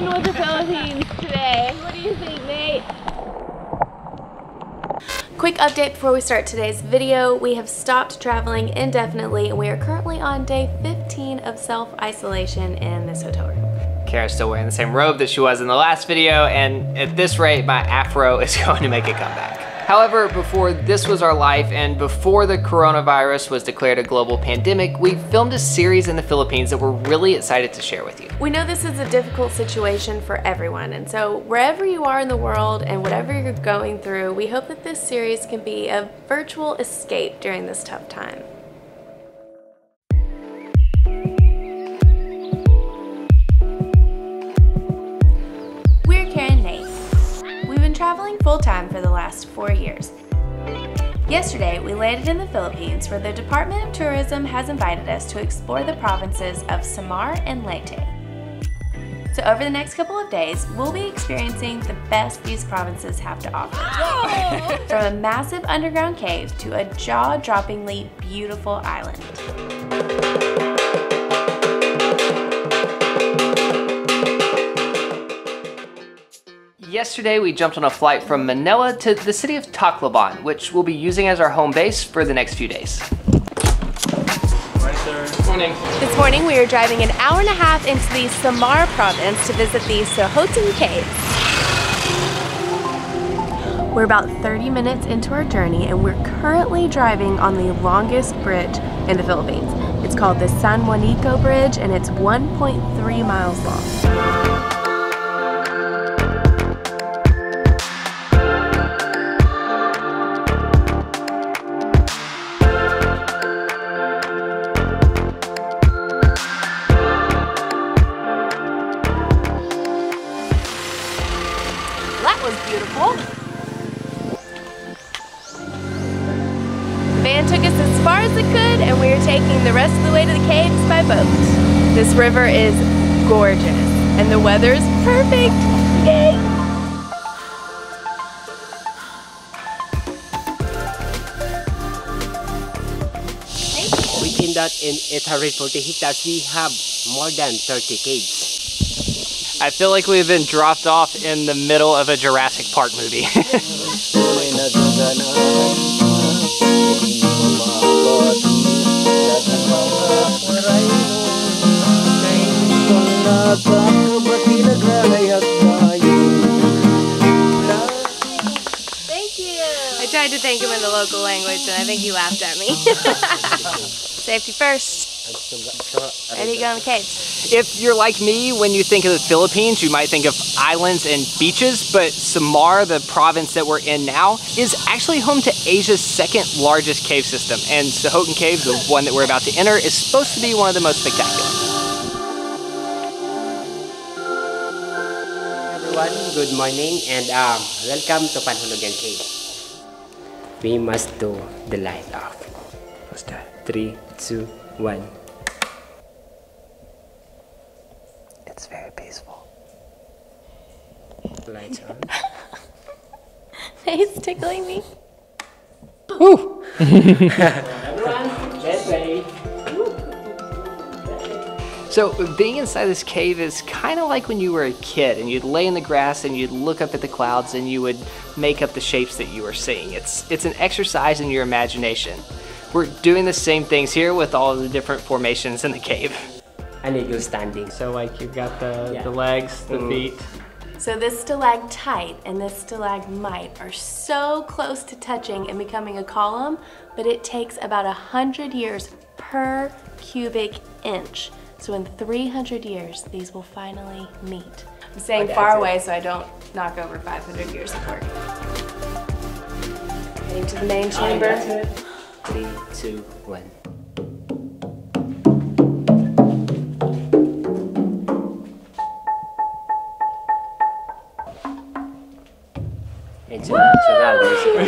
done with the Philippines today. What do you think, Nate? Quick update before we start today's video. We have stopped traveling indefinitely and we are currently on day 15 of self-isolation in this hotel room. Kara's still wearing the same robe that she was in the last video, and at this rate, my afro is going to make a comeback. However, before this was our life and before the coronavirus was declared a global pandemic, we filmed a series in the Philippines that we're really excited to share with you. We know this is a difficult situation for everyone, and so wherever you are in the world and whatever you're going through, we hope that this series can be a virtual escape during this tough time. Traveling full-time for the last four years. Yesterday, we landed in the Philippines where the Department of Tourism has invited us to explore the provinces of Samar and Leyte. So over the next couple of days, we'll be experiencing the best these provinces have to offer. From a massive underground cave to a jaw-droppingly beautiful island. Yesterday, we jumped on a flight from Manila to the city of Tacloban, which we'll be using as our home base for the next few days. Morning. This morning, we are driving an hour and a half into the Samar province to visit the Sohoton Caves. We're about 30 minutes into our journey and we're currently driving on the longest bridge in the Philippines. It's called the San Juanico Bridge and it's 1.3 miles long. Way to the caves by boat. This river is gorgeous and the weather's perfect. Yay! Within that in 840 hectares, we have more than 30 caves. I feel like we've been dropped off in the middle of a Jurassic Park movie. think he laughed at me. Safety first. Ready to go in the caves. If you're like me, when you think of the Philippines, you might think of islands and beaches, but Samar, the province that we're in now, is actually home to Asia's second largest cave system. And Sohoton Cave, the one that we're about to enter, is supposed to be one of the most spectacular. Everyone, good morning and um, welcome to Panhulugan Cave. We must do the light off. What's that? Three, two, one. It's very peaceful. Lights on. He's tickling me. Get So being inside this cave is kind of like when you were a kid and you'd lay in the grass and you'd look up at the clouds and you would make up the shapes that you were seeing. It's, it's an exercise in your imagination. We're doing the same things here with all the different formations in the cave. I need you standing. So like you've got the, Yeah. the legs, the Mm. feet. So this stalactite and this stalagmite are so close to touching and becoming a column, but it takes about a hundred years per cubic inch. So in 300 years, these will finally meet. I'm staying Okay, far away so I don't knock over 500 years of work. Heading to the main chamber. Three, two, one. It's natural music.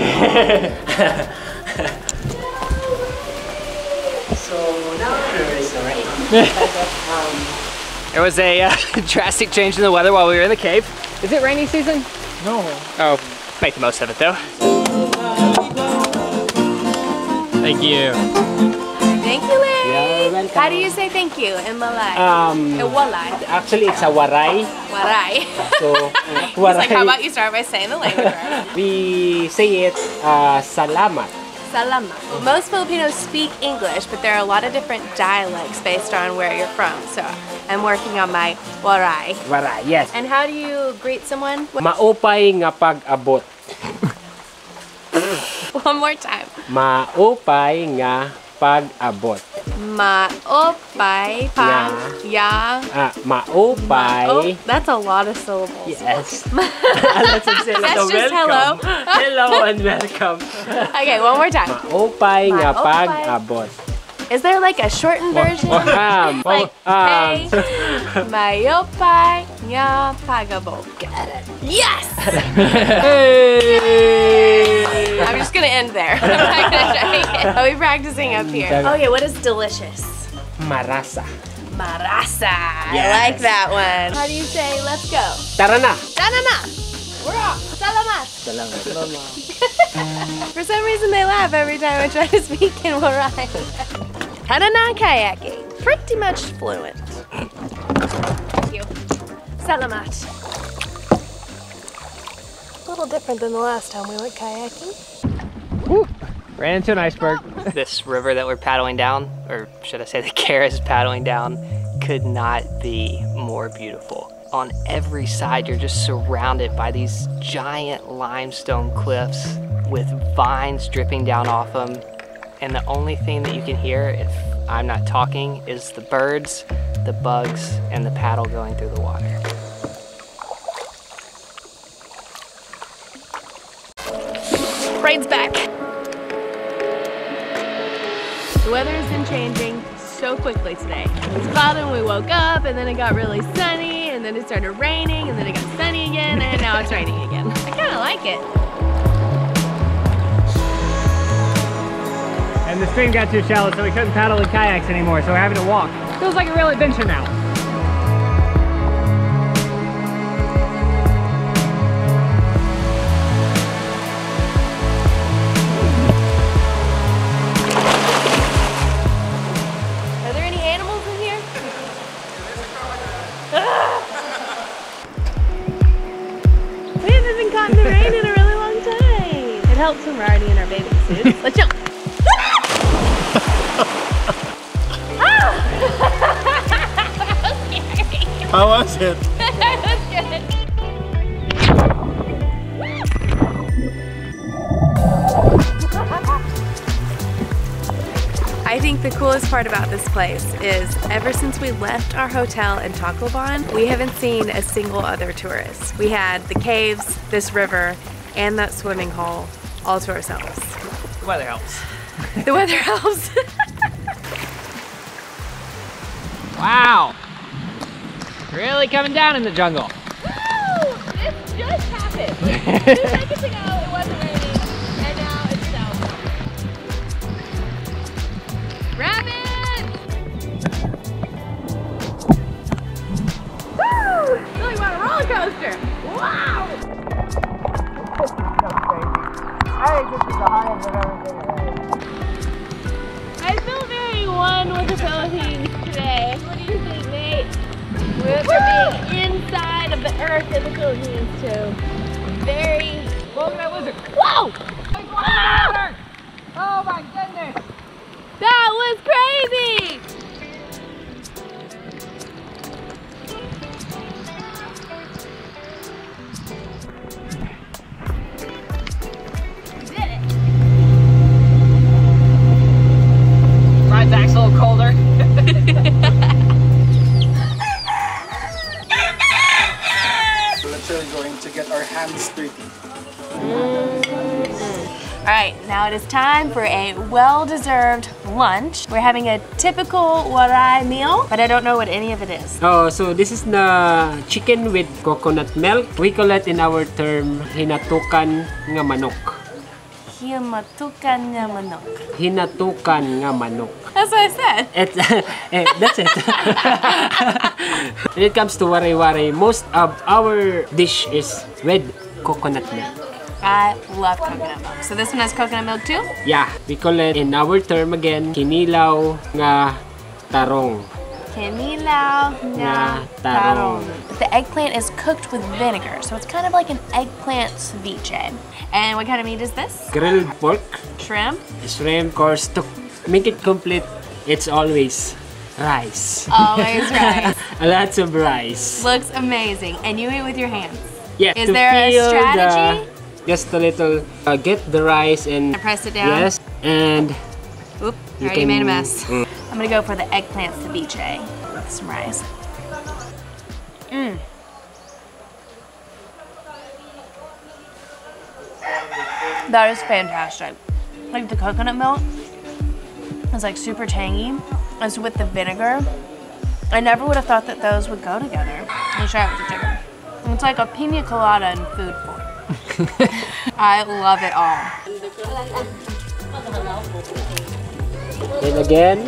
so now there is a rain. um, There was a uh, drastic change in the weather while we were in the cave. Is it rainy season? No. Oh, make the most of it though. Thank you. Thank you, Larry. you're. How do you say thank you in Malay? Um, in Walay. actually, it's a warai. Waray. So, He's like, how about you start by saying the language right? we say it uh, salamat. Salamat. Most Filipinos speak English, but there are a lot of different dialects based on where you're from. So I'm working on my waray. Waray, yes. And how do you greet someone? Maupay nga pag-abot. One more time. Maupay nga pag-abot. Maopay pag ya. Ah, maupay. Oh, that's a lot of syllables. Yes. That's That's just hello. hello and welcome. Okay, one more time. Maupay nga pag-abot. Is there like a shortened version? Um, like, um, hey, mayopay nga pagabo. Yes! hey! I'm just gonna end there. I'm not gonna try again. Are we practicing up here? Okay. Okay, what is delicious? Marasa. Marasa. I like that one. How do you say let's go? Tara na! Tanana! We're off! Salamat! For some reason they laugh every time I try to speak in Waray. Tanana kayaking. Pretty much fluent. Thank you. Salamat. A little different than the last time we went kayaking. Ran into an iceberg. this river that we're paddling down, or should I say the Kara is paddling down, could not be more beautiful. On every side, you're just surrounded by these giant limestone cliffs with vines dripping down off them. And the only thing that you can hear, if I'm not talking, is the birds, the bugs, and the paddle going through the water. Rain's back. The weather has been changing so quickly today. It was cloudy when we woke up, and then it got really sunny, and then it started raining, and then it got sunny again, and now it's raining again. I kind of like it. And the stream got too shallow, so we couldn't paddle in kayaks anymore, so we're having to walk. Feels like a real adventure now. I think the coolest part about this place is ever since we left our hotel in Tacloban, we haven't seen a single other tourist. We had the caves, this river, and that swimming hole all to ourselves. The weather helps. The weather helps. Wow! Really coming down in the jungle. This just happened. Two seconds ago like we're on a roller coaster. Wow! I feel very one with the Philippines today. What do you think, Nate? We're we're being inside of the earth in the Philippines too. Very. Look at that lizard. Whoa! Wow! Oh my goodness! That was crazy! All right, now it is time for a well-deserved lunch. We're having a typical Waray meal, but I don't know what any of it is. Oh, so this is the chicken with coconut milk. We call it in our term hinatukan nga manok. Himatukan nga manok. Hinatukan nga manok. That's what I said. It's, eh, that's it. when it comes to waray, most of our dish is with coconut milk. I love coconut milk. So this one has coconut milk too? Yeah, we call it in our term again, kinilaw nga tarong. Kinilaw Na na tarong. The eggplant is cooked with vinegar, so it's kind of like an eggplant ceviche. And what kind of meat is this? Grilled pork, Shrimp? shrimp, course, to make it complete, it's always rice. Always right. Lots of rice. Looks amazing. And you eat with your hands. Yeah, Is there a strategy? The, just a little, uh, get the rice and I press it down? yes, and Oop, You already made a mess. mm. I'm gonna go for the eggplant ceviche with some rice. Mmm. That is fantastic. Like the coconut milk is like super tangy. It's with the vinegar. I never would have thought that those would go together. Let's try it with the chicken. It's like a pina colada in food form. I love it all. then again,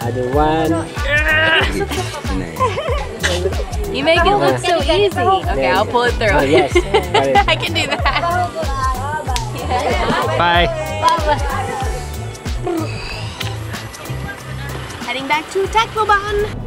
other one. You make it look so easy. Okay, I'll pull it through. Oh yes. I can do that. Bye. Heading back to Tacloban.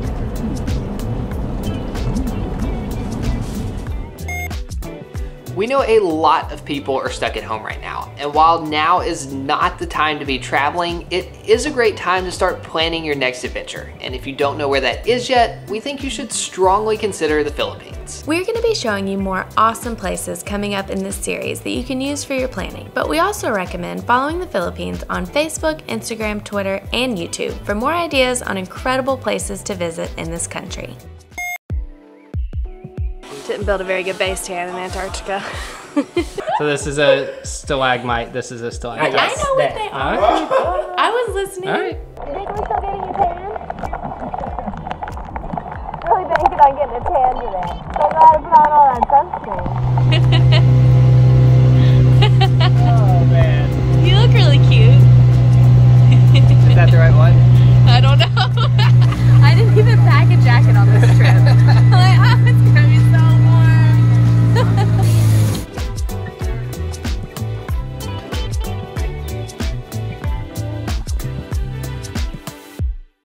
We know a lot of people are stuck at home right now, and while now is not the time to be traveling, it is a great time to start planning your next adventure. And if you don't know where that is yet, we think you should strongly consider the Philippines. We're going to be showing you more awesome places coming up in this series that you can use for your planning, but we also recommend following the Philippines on Facebook, Instagram, Twitter, and YouTube for more ideas on incredible places to visit in this country. Didn't build a very good base tan in Antarctica. So this is a stalagmite. This is a stalagmite. yes, I know what that. they All are. right. I was listening. All right. Really banking on getting a tan today. So glad I put on all that sunscreen.